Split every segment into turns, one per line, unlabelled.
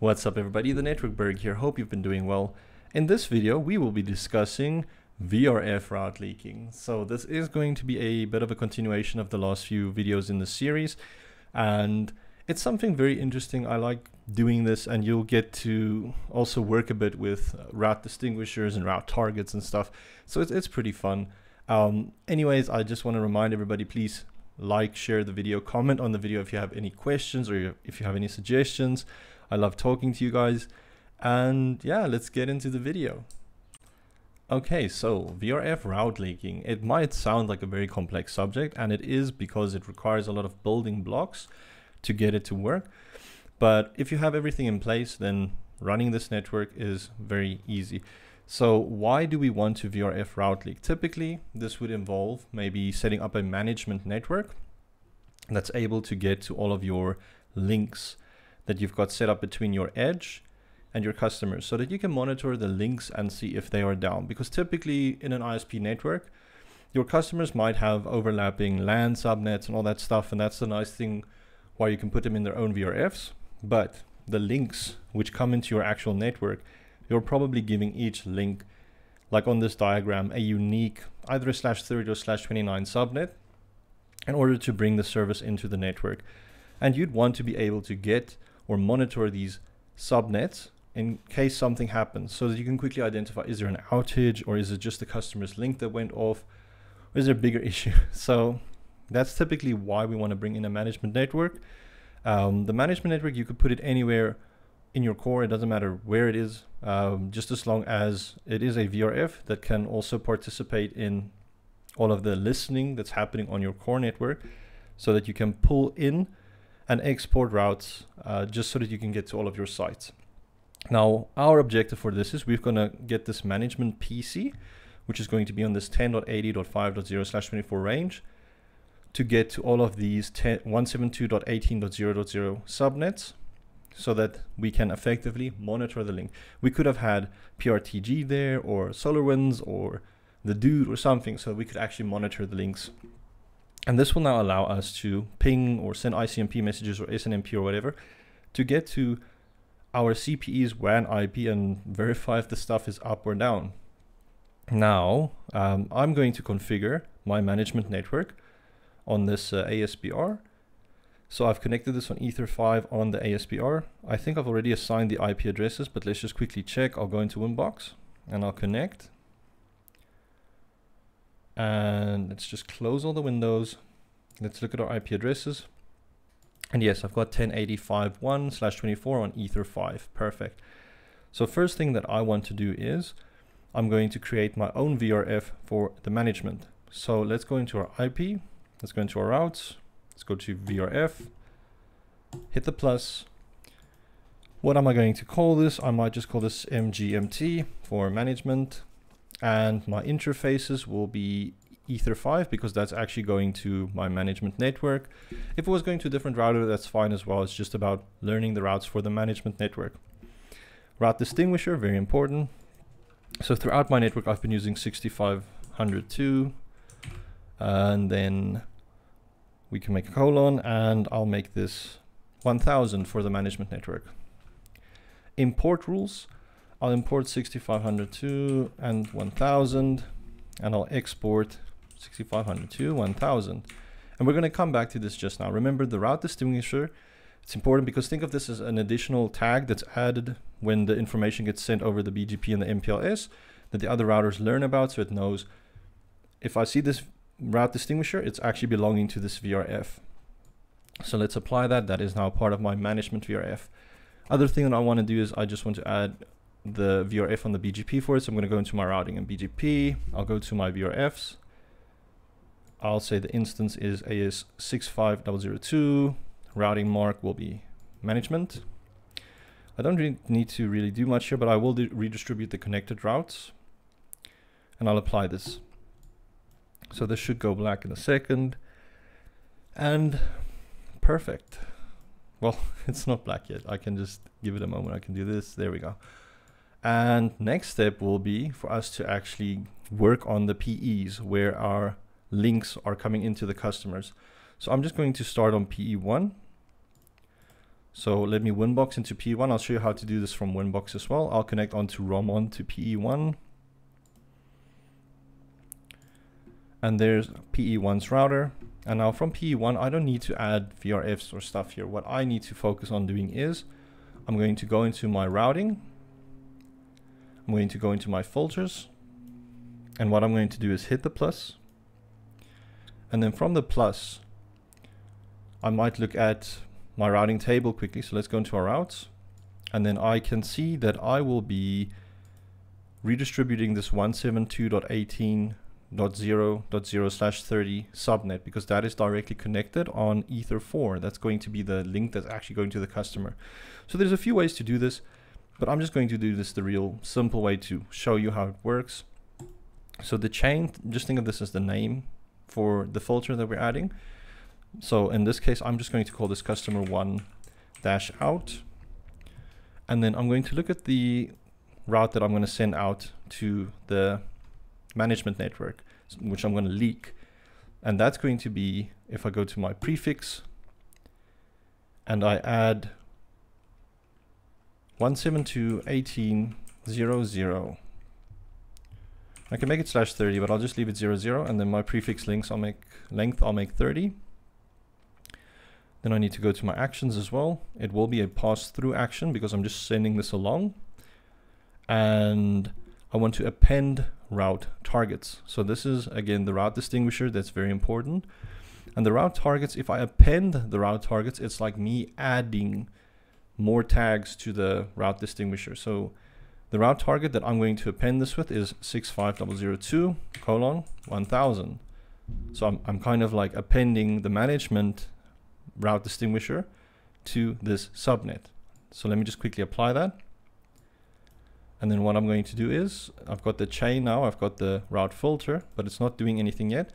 What's up everybody, the Network Berg here, hope you've been doing well. In this video we will be discussing VRF route leaking. So this is going to be a bit of a continuation of the last few videos in the series and it's something very interesting. I like doing this and you'll get to also work a bit with route distinguishers and route targets and stuff. So it's, it's pretty fun. Um, anyways, I just want to remind everybody, please like, share the video, comment on the video if you have any questions or if you have any suggestions. I love talking to you guys. And yeah, let's get into the video. Okay, so VRF route leaking. It might sound like a very complex subject, and it is because it requires a lot of building blocks to get it to work. But if you have everything in place, then running this network is very easy. So why do we want to VRF route leak? Typically, this would involve maybe setting up a management network that's able to get to all of your links that you've got set up between your edge and your customers so that you can monitor the links and see if they are down. Because typically in an ISP network, your customers might have overlapping LAN subnets and all that stuff. And that's the nice thing why you can put them in their own VRFs. But the links which come into your actual network, you're probably giving each link, like on this diagram, a unique either a slash 30 or slash 29 subnet in order to bring the service into the network. And you'd want to be able to get or monitor these subnets in case something happens so that you can quickly identify is there an outage or is it just the customer's link that went off or is there a bigger issue? So that's typically why we want to bring in a management network. Um, the management network you could put it anywhere in your core it doesn't matter where it is um, just as long as it is a vrf that can also participate in all of the listening that's happening on your core network so that you can pull in and export routes uh, just so that you can get to all of your sites. Now, our objective for this is we're going to get this management PC, which is going to be on this 10.80.5.0 slash 24 range to get to all of these 172.18.0.0 subnets so that we can effectively monitor the link. We could have had PRTG there or SolarWinds or the dude or something so we could actually monitor the links and this will now allow us to ping or send ICMP messages or SNMP or whatever to get to our CPE's WAN IP and verify if the stuff is up or down. Now, um, I'm going to configure my management network on this uh, ASBR. So I've connected this on Ether5 on the ASBR. I think I've already assigned the IP addresses, but let's just quickly check. I'll go into Winbox and I'll connect and let's just close all the windows. Let's look at our IP addresses. And yes, I've got 1085.1 slash 24 on Ether 5. Perfect. So first thing that I want to do is I'm going to create my own VRF for the management. So let's go into our IP. Let's go into our routes. Let's go to VRF. Hit the plus. What am I going to call this? I might just call this MGMT for management and my interfaces will be Ether5 because that's actually going to my management network. If it was going to a different router, that's fine as well. It's just about learning the routes for the management network. Route distinguisher, very important. So throughout my network, I've been using 6502 and then we can make a colon and I'll make this 1000 for the management network. Import rules. I'll import 6502 and 1000 and I'll export 6502 1000 and we're going to come back to this just now. Remember the route distinguisher it's important because think of this as an additional tag that's added when the information gets sent over the BGP and the MPLS that the other routers learn about so it knows if I see this route distinguisher it's actually belonging to this VRF so let's apply that. That is now part of my management VRF other thing that I want to do is I just want to add the VRF on the BGP for it. So I'm going to go into my routing and BGP. I'll go to my VRFs. I'll say the instance is AS65002. Routing mark will be management. I don't really need to really do much here, but I will redistribute the connected routes. And I'll apply this. So this should go black in a second. And perfect. Well, it's not black yet. I can just give it a moment. I can do this. There we go. And next step will be for us to actually work on the PEs where our links are coming into the customers. So I'm just going to start on PE1. So let me winbox into PE1. I'll show you how to do this from winbox as well. I'll connect onto ROM to PE1. And there's PE1's router. And now from PE1, I don't need to add VRFs or stuff here. What I need to focus on doing is I'm going to go into my routing. I'm going to go into my filters. And what I'm going to do is hit the plus. And then from the plus, I might look at my routing table quickly. So let's go into our routes. And then I can see that I will be redistributing this 172.18.0.0 slash 30 subnet because that is directly connected on Ether 4. That's going to be the link that's actually going to the customer. So there's a few ways to do this, but I'm just going to do this the real simple way to show you how it works. So the chain, just think of this as the name for the filter that we're adding. So in this case, I'm just going to call this customer one dash out. And then I'm going to look at the route that I'm going to send out to the management network, which I'm going to leak. And that's going to be, if I go to my prefix and I add 172.18.00. I can make it slash 30, but I'll just leave it 00, and then my prefix links I'll make length I'll make 30. Then I need to go to my actions as well. It will be a pass-through action because I'm just sending this along. And I want to append route targets. So this is, again, the route distinguisher. That's very important. And the route targets, if I append the route targets, it's like me adding more tags to the route distinguisher. So the route target that I'm going to append this with is 65002 colon 1000. So I'm, I'm kind of like appending the management route distinguisher to this subnet. So let me just quickly apply that. And then what I'm going to do is I've got the chain now, I've got the route filter, but it's not doing anything yet.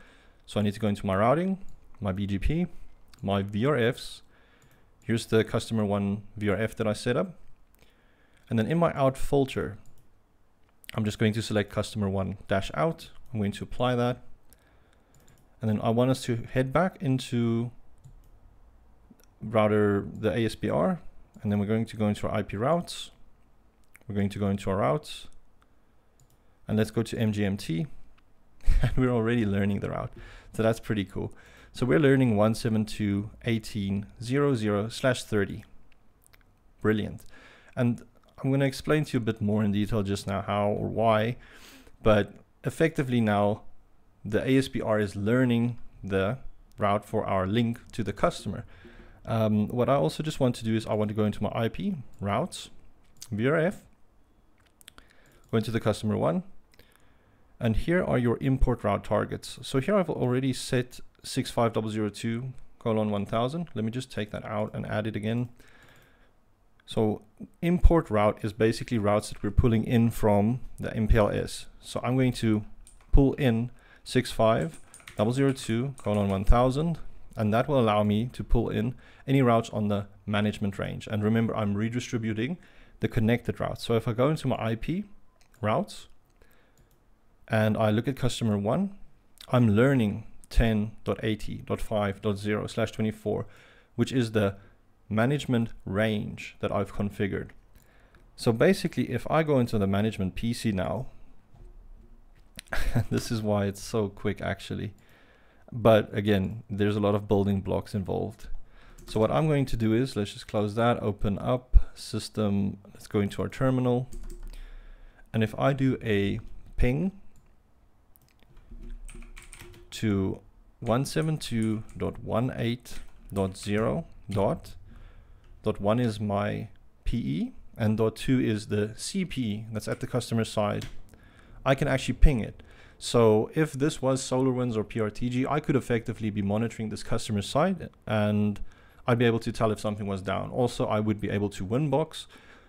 So I need to go into my routing, my BGP, my VRFs. Here's the customer one VRF that I set up. And then in my out filter, I'm just going to select customer one dash out. I'm going to apply that. And then I want us to head back into router the ASBR, and then we're going to go into our IP routes. We're going to go into our routes, and let's go to MGMT. and we're already learning the route, so that's pretty cool. So we're learning 172.18.00 slash 30. Brilliant. And I'm going to explain to you a bit more in detail just now how or why, but effectively now the ASBR is learning the route for our link to the customer. Um, what I also just want to do is I want to go into my IP, routes, VRF, go into the customer one, and here are your import route targets. So here I've already set 65002 colon 1000. Let me just take that out and add it again. So import route is basically routes that we're pulling in from the MPLS. So I'm going to pull in 65002 colon 1000 and that will allow me to pull in any routes on the management range. And remember, I'm redistributing the connected routes. So if I go into my IP routes and I look at customer one, I'm learning 10.80.5.0 slash 24, which is the management range that I've configured. So basically, if I go into the management PC now, this is why it's so quick actually. But again, there's a lot of building blocks involved. So what I'm going to do is, let's just close that, open up system, let's go into our terminal. And if I do a ping to 172.18.0 dot, dot one is my PE and dot two is the CPE that's at the customer side, I can actually ping it. So if this was SolarWinds or PRTG, I could effectively be monitoring this customer side and I'd be able to tell if something was down. Also, I would be able to winbox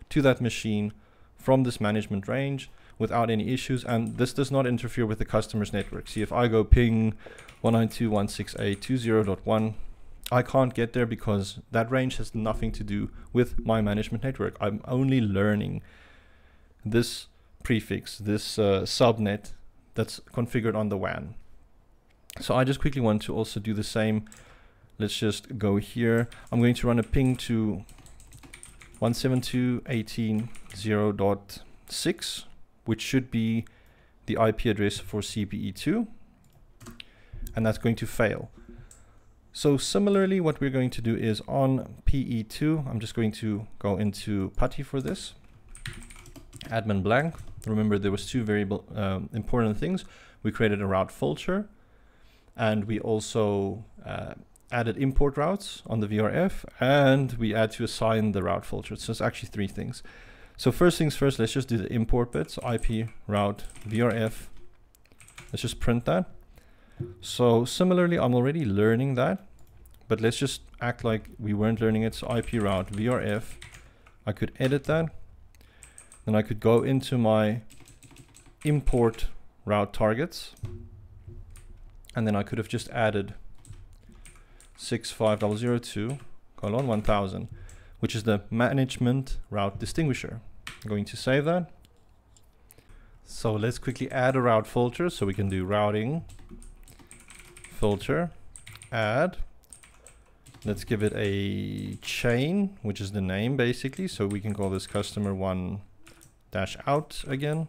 to that machine from this management range without any issues. And this does not interfere with the customer's network. See, if I go ping 192.168.20.1, I can't get there because that range has nothing to do with my management network. I'm only learning this prefix, this uh, subnet that's configured on the WAN. So I just quickly want to also do the same Let's just go here. I'm going to run a ping to 172.18.0.6, which should be the IP address for CPE2, and that's going to fail. So similarly, what we're going to do is on PE2, I'm just going to go into PuTTY for this, admin blank. Remember, there was two very um, important things. We created a route filter, and we also uh, added import routes on the VRF, and we had to assign the route filter. So it's actually three things. So first things first, let's just do the import bit. So IP route VRF. Let's just print that. So similarly, I'm already learning that, but let's just act like we weren't learning it. So IP route VRF, I could edit that. Then I could go into my import route targets. And then I could have just added 65002 colon 1000, which is the management route distinguisher. I'm going to save that. So let's quickly add a route filter. So we can do routing filter, add. Let's give it a chain, which is the name basically. So we can call this customer one dash out again.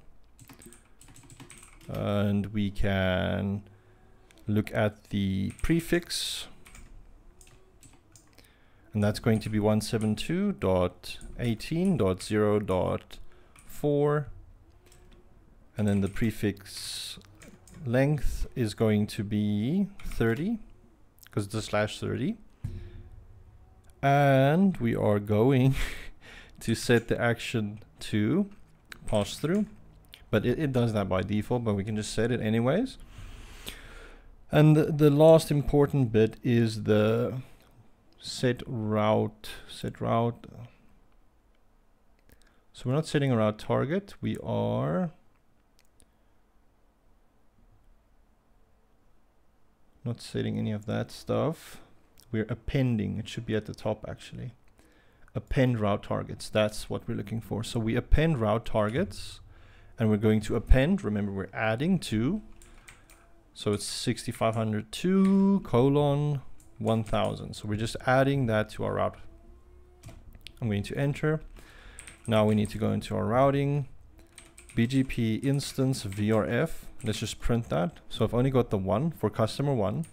And we can look at the prefix. And that's going to be 172.18.0.4. And then the prefix length is going to be 30 because it's a slash 30 and we are going to set the action to pass through. But it, it does that by default but we can just set it anyways. And the, the last important bit is the set route set route so we're not setting a route target we are not setting any of that stuff. We're appending, it should be at the top actually. Append route targets, that's what we're looking for. So we append route targets and we're going to append, remember we're adding to, so it's 6502 colon 1000. So we're just adding that to our route. I'm going to enter. Now we need to go into our routing, BGP instance VRF let's just print that. So I've only got the one for customer one.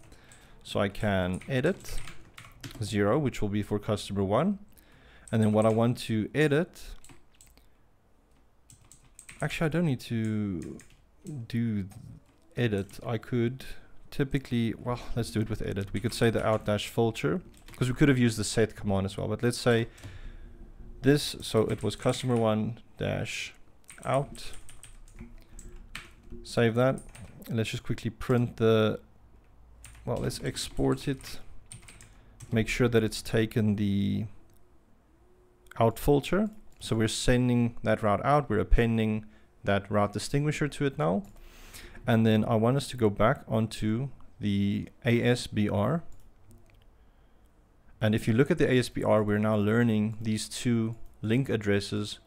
So I can edit zero, which will be for customer one. And then what I want to edit, actually I don't need to do edit. I could typically, well, let's do it with edit. We could say the out dash filter because we could have used the set command as well. But let's say this, so it was customer one dash out Save that. And let's just quickly print the, well, let's export it. Make sure that it's taken the out filter. So we're sending that route out. We're appending that route distinguisher to it now. And then I want us to go back onto the ASBR. And if you look at the ASBR, we're now learning these two link addresses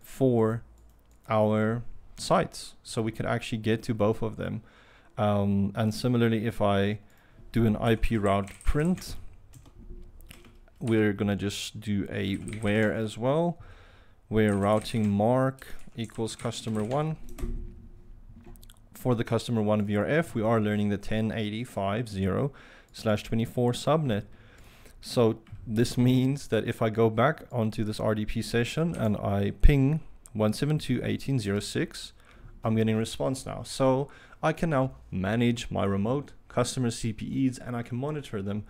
for our sites. So we can actually get to both of them. Um, and similarly if I do an IP route print we're gonna just do a where as well where routing mark equals customer one for the customer one VRF we are learning the 10.85.0 slash 24 subnet so this means that if I go back onto this RDP session and I ping 172.18.06, I'm getting a response now. So I can now manage my remote customer CPEs and I can monitor them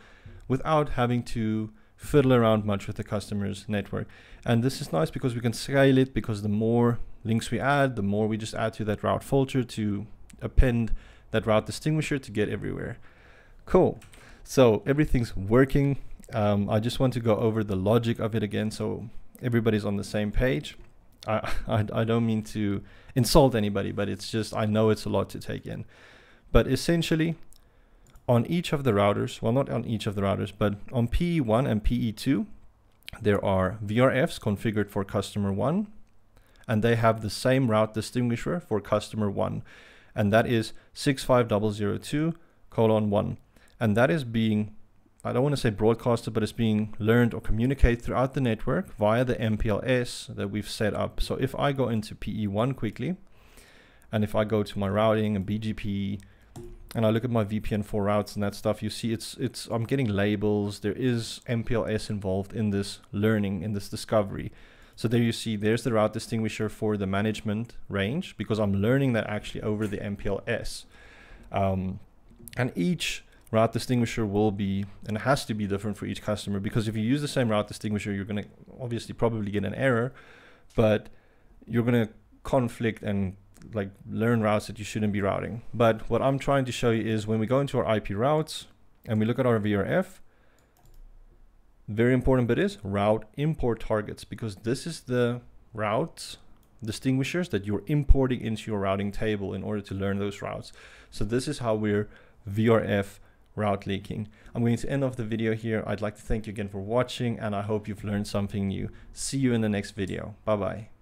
without having to fiddle around much with the customer's network. And this is nice because we can scale it because the more links we add, the more we just add to that route filter to append that route distinguisher to get everywhere. Cool. So everything's working. Um, I just want to go over the logic of it again so everybody's on the same page. I, I, I don't mean to insult anybody, but it's just, I know it's a lot to take in. But essentially, on each of the routers, well, not on each of the routers, but on PE1 and PE2, there are VRFs configured for customer 1, and they have the same route distinguisher for customer 1, and that is 65002 colon 1. And that is being I don't want to say broadcasted, but it's being learned or communicated throughout the network via the MPLS that we've set up. So if I go into PE1 quickly, and if I go to my routing and BGP, and I look at my VPN4 routes and that stuff, you see it's it's I'm getting labels. There is MPLS involved in this learning, in this discovery. So there you see, there's the route distinguisher for the management range because I'm learning that actually over the MPLS. Um, and each route distinguisher will be and has to be different for each customer because if you use the same route distinguisher, you're going to obviously probably get an error, but you're going to conflict and like learn routes that you shouldn't be routing. But what I'm trying to show you is when we go into our IP routes and we look at our VRF, very important bit is route import targets because this is the routes distinguishers that you're importing into your routing table in order to learn those routes. So this is how we're VRF route leaking. I'm going to end off the video here. I'd like to thank you again for watching and I hope you've learned something new. See you in the next video. Bye bye.